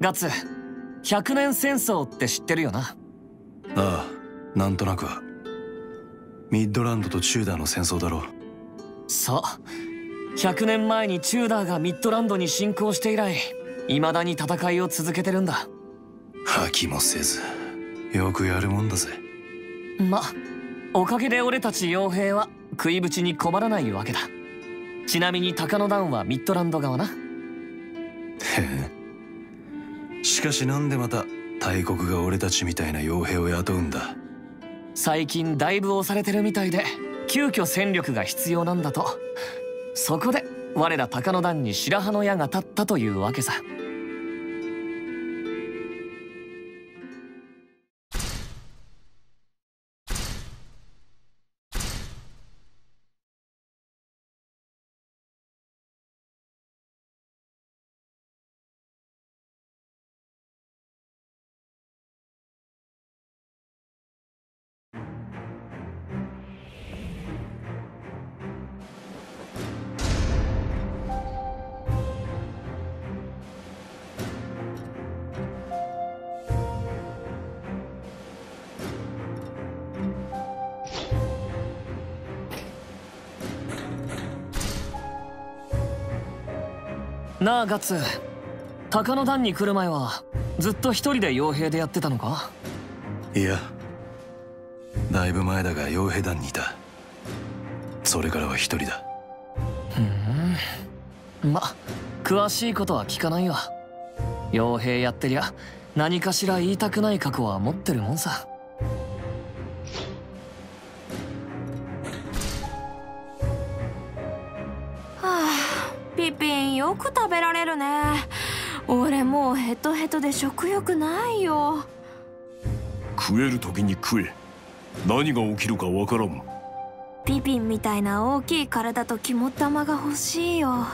ガッツ百年戦争って知ってるよな？ああなんとなく。はミッドランドとチューダーの戦争だろそう100年前にチューダーがミッドランドに侵攻して以来未だに戦いを続けてるんだ。吐きもせずよくやるもんだぜ。まおかげで俺たち傭兵は食いぶちに困らないわけだ。ちなみに高野団はミッドランド側な。へえしかしなんでまた大国が俺たちみたいな傭兵を雇うんだ？最近だいぶ押されてるみたいで急遽戦力が必要なんだと。そこで我ら鷹の段に白羽の矢が立ったというわけさ。なあガッツ。高野団に来る前はずっと一人で傭兵でやってたのか？いやだいぶ前だが傭兵団にいた。それからは一人だ。ふん。ま詳しいことは聞かないよ傭兵やってりゃ何かしら言いたくない過去は持ってるもんさく食べられるね。俺もうヘトヘトで食欲ないよ。食える時に食え。何が起きるかわからん。ピピンみたいな大きい体と肝っ玉が欲しいよ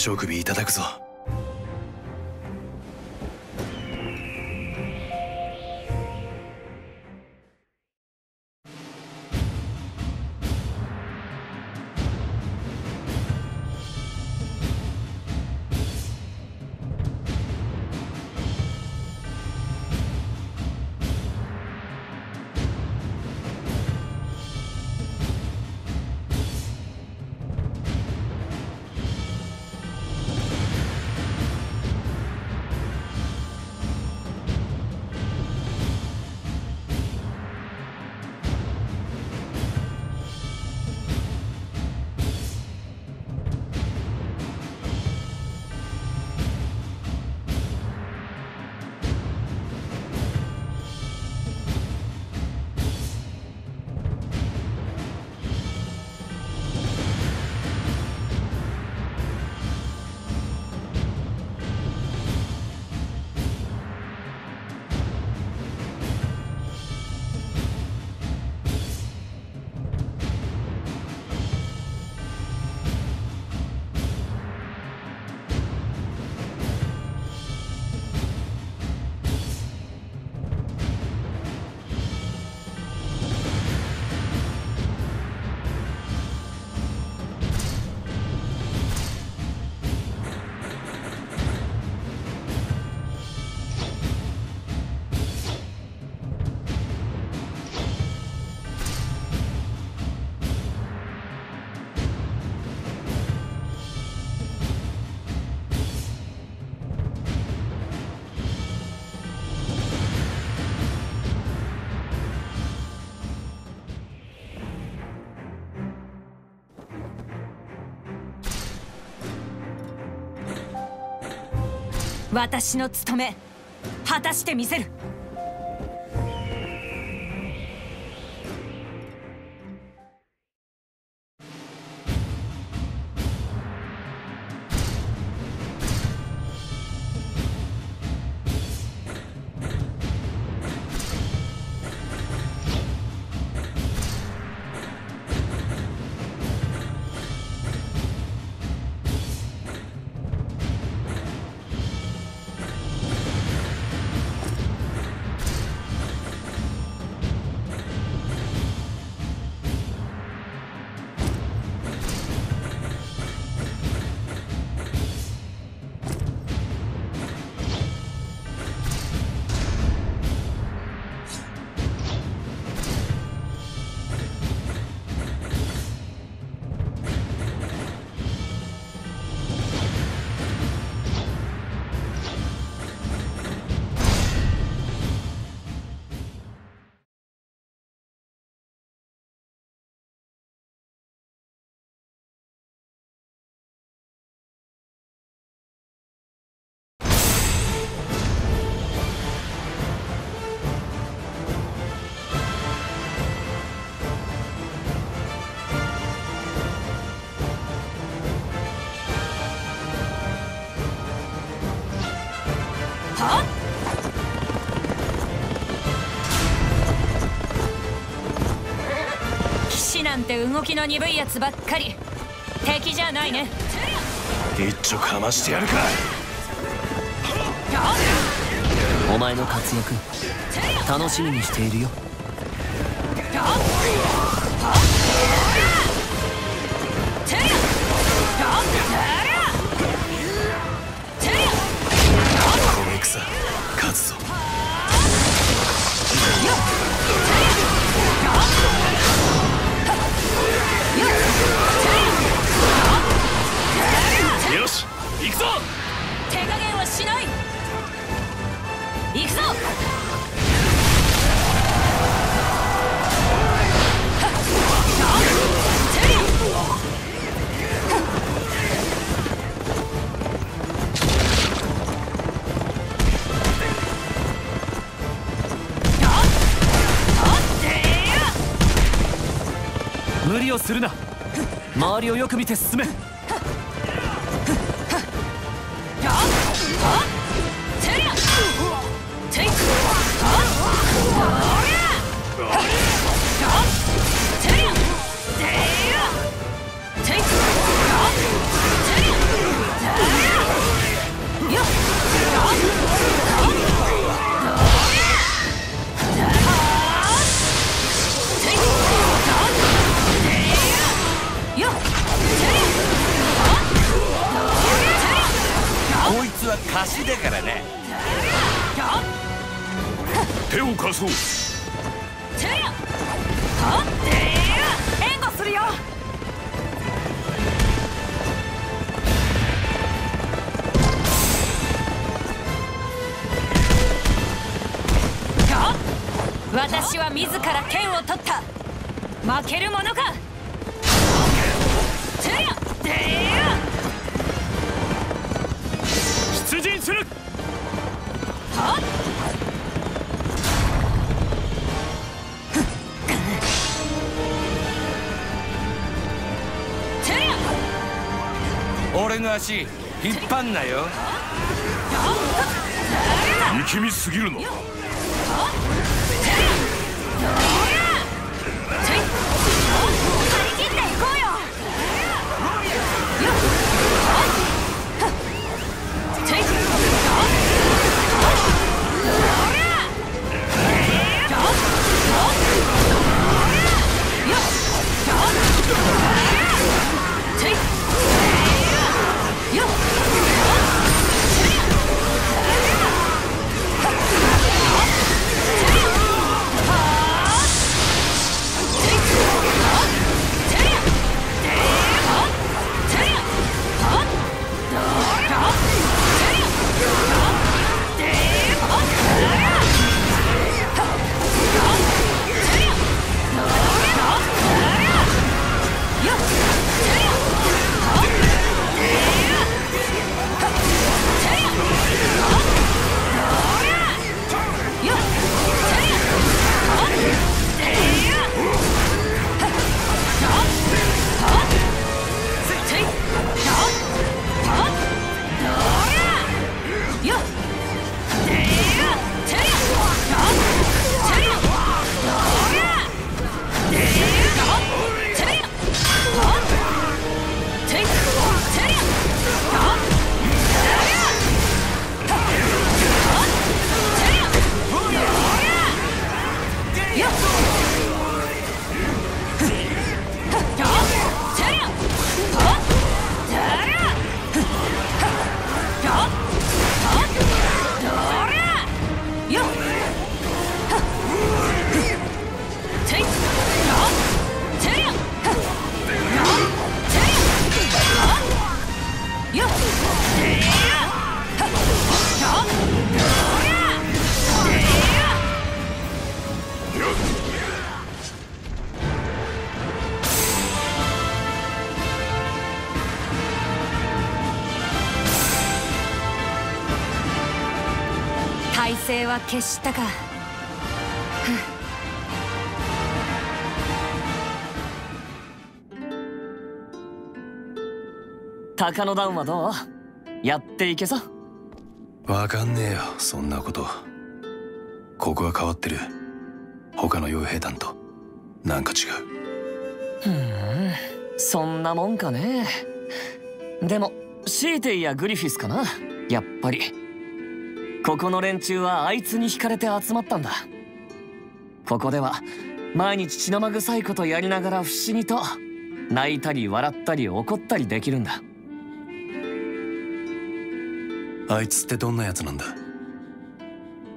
将首いただくぞ。私の務め果たしてみせる。て動きの鈍いやつばっかり。敵じゃないね。一丁かましてやるかお前の活躍楽しみにしているよ。この戦勝つぞ行くぞ！手加減はしない！行くぞ！無理をするな。周りをよく見て進めこは貸しだからな手を貸そう。援護するよ。私は自ら剣を取った。負けるものか。てやでやする。てや。俺の足引っ張んなよ。力みすぎるなは決したか。鷹の段はどう？やっていけそう？わかんねえよそんなこと。ここは変わってる。他の傭兵団と。なんか違う。そんなもんかね。でもシーテイやグリフィスかな。やっぱりここの連中はあいつに惹かれて集まったんだ。ここでは毎日血生臭いことやりながら不思議と泣いたり笑ったり怒ったりできるんだ。あいつってどんなやつなんだ？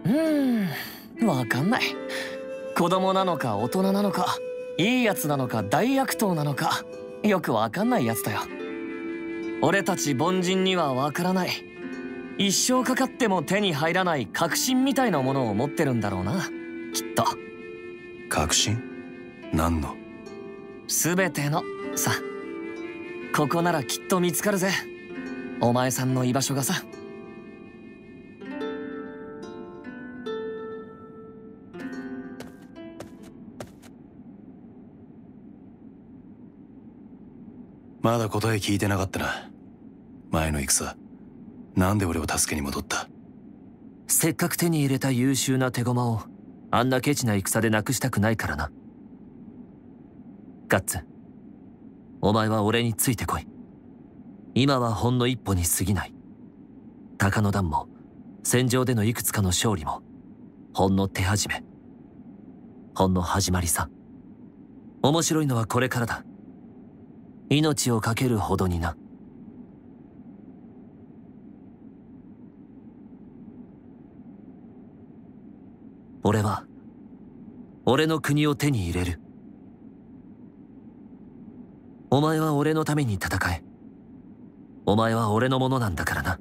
うーんわかんない。子供なのか大人なのかいいやつなのか大悪党なのかよくわかんないやつだよ。俺たち凡人にはわからない一生かかっても手に入らない確信みたいなものを持ってるんだろうなきっと。確信？何の？全てのさ。ここならきっと見つかるぜ。お前さんの居場所がさ。まだ答え聞いてなかったな。前の戦なんで俺を助けに戻った？せっかく手に入れた優秀な手駒をあんなケチな戦でなくしたくないからな。ガッツお前は俺についてこい。今はほんの一歩に過ぎない。鷹の段も戦場でのいくつかの勝利もほんの手始め。ほんの始まりさ。面白いのはこれからだ。命を懸けるほどにな。俺は俺の国を手に入れる。お前は俺のために戦え。お前は俺のものなんだからな。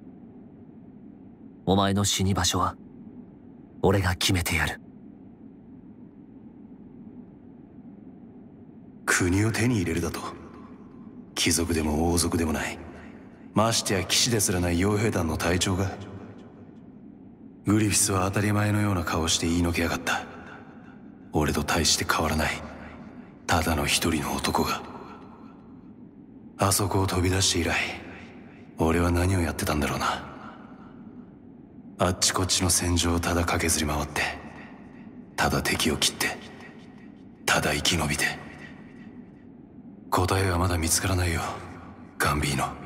お前の死に場所は俺が決めてやる。国を手に入れるだと。貴族でも王族でもない。ましてや騎士ですらない傭兵団の隊長がグリフィスは当たり前のような顔して言いのけやがった。俺と大して変わらない。ただの一人の男が。あそこを飛び出して以来俺は何をやってたんだろうな。あっちこっちの戦場をただ駆けずり回ってただ敵を切ってただ生き延びて。答えはまだ見つからないよガンビーノ